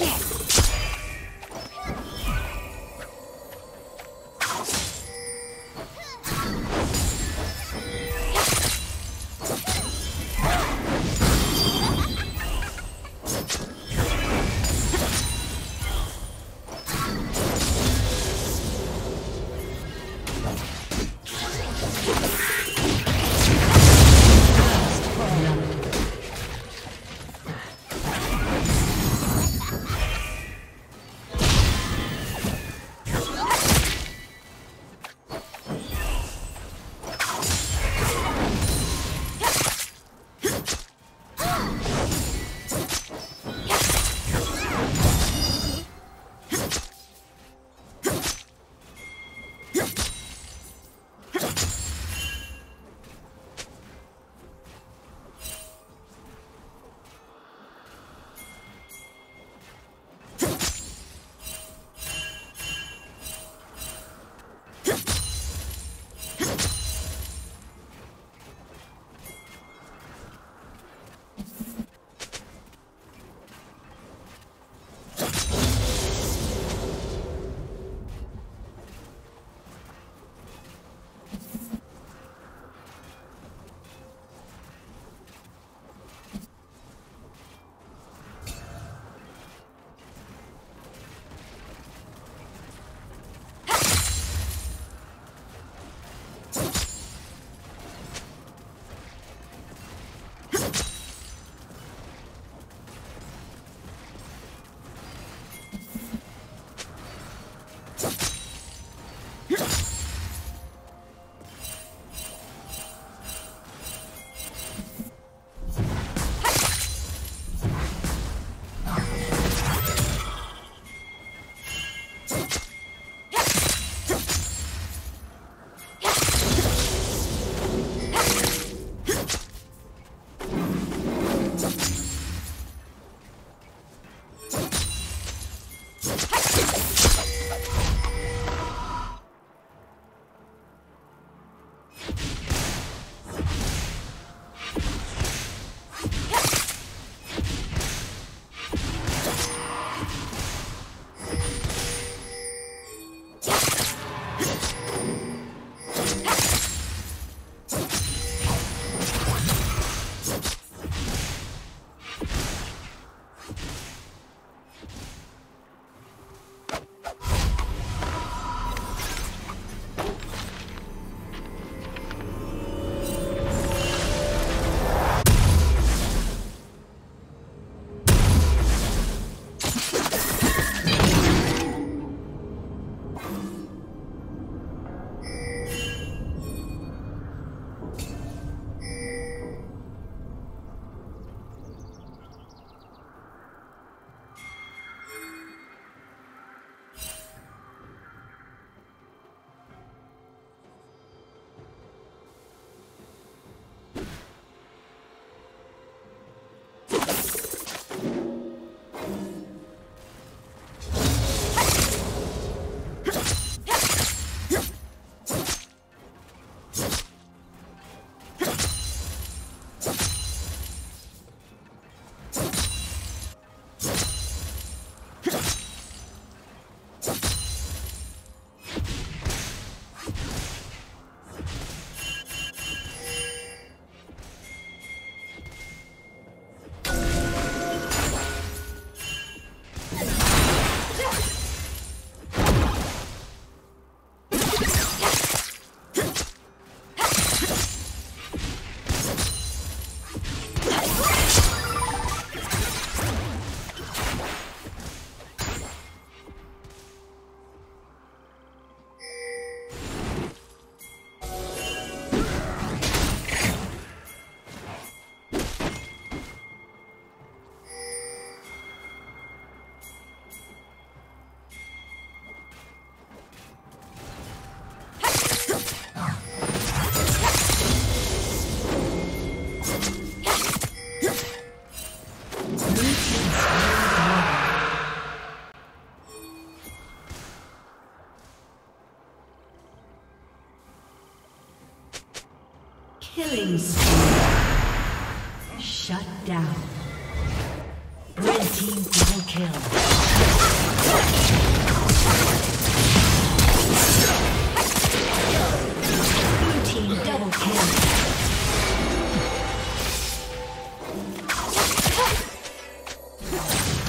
Yes. Killing spree. Shut down. Red team double kill. Blue team double kill. you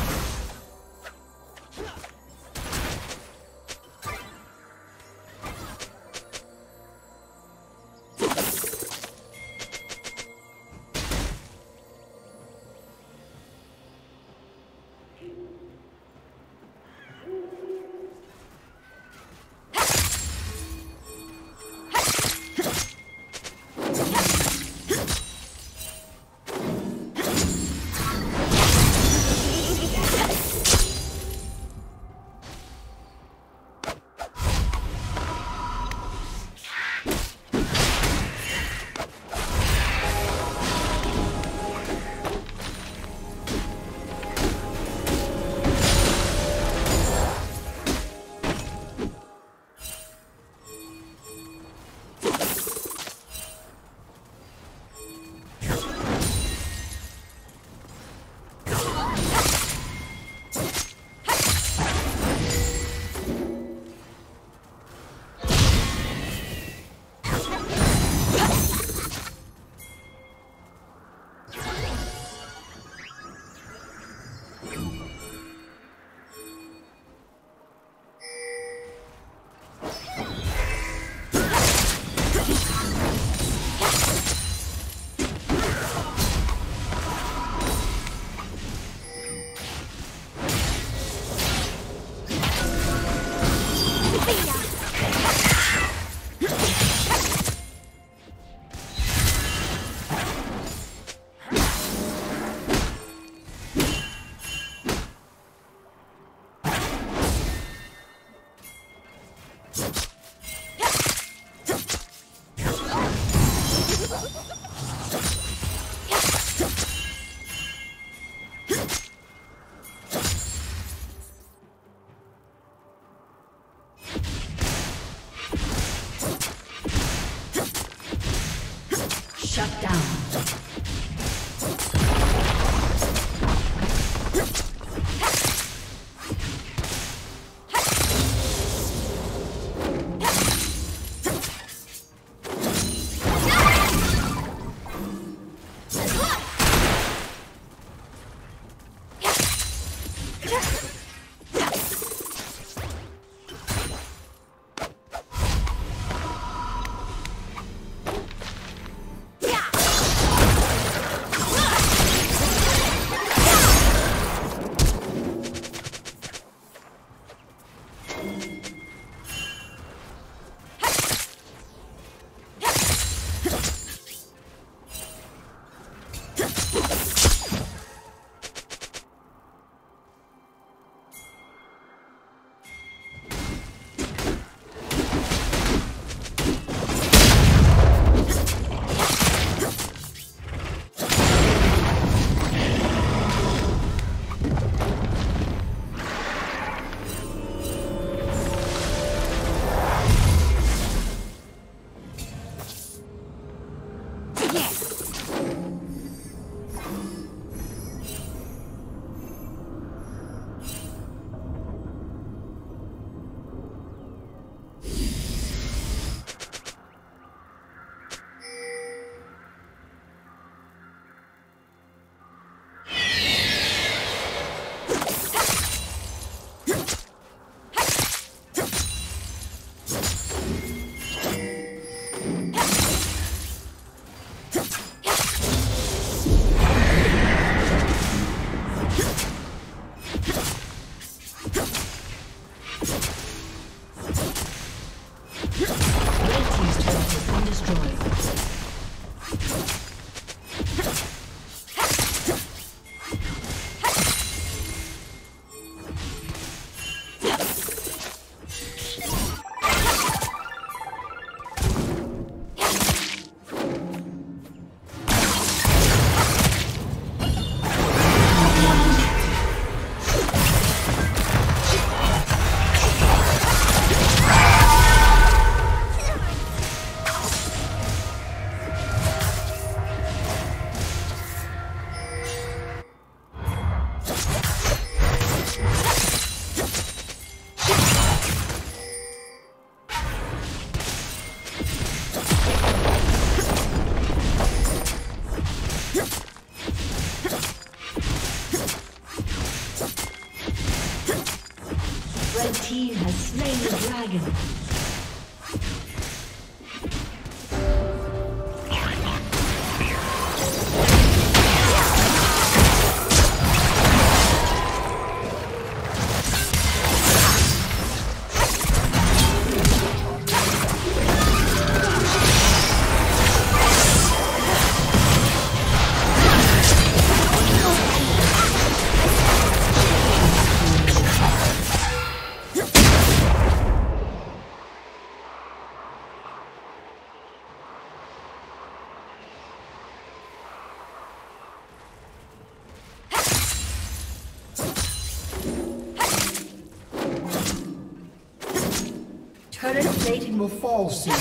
will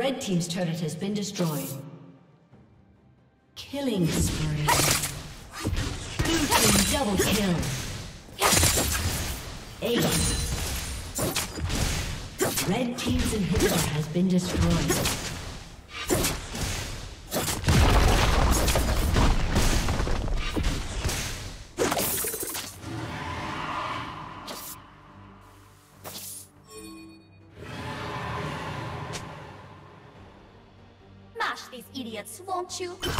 Red Team's turret has been destroyed. Killing spree. Blue Team double kill. Ace. Red Team's inhibitor has been destroyed. You?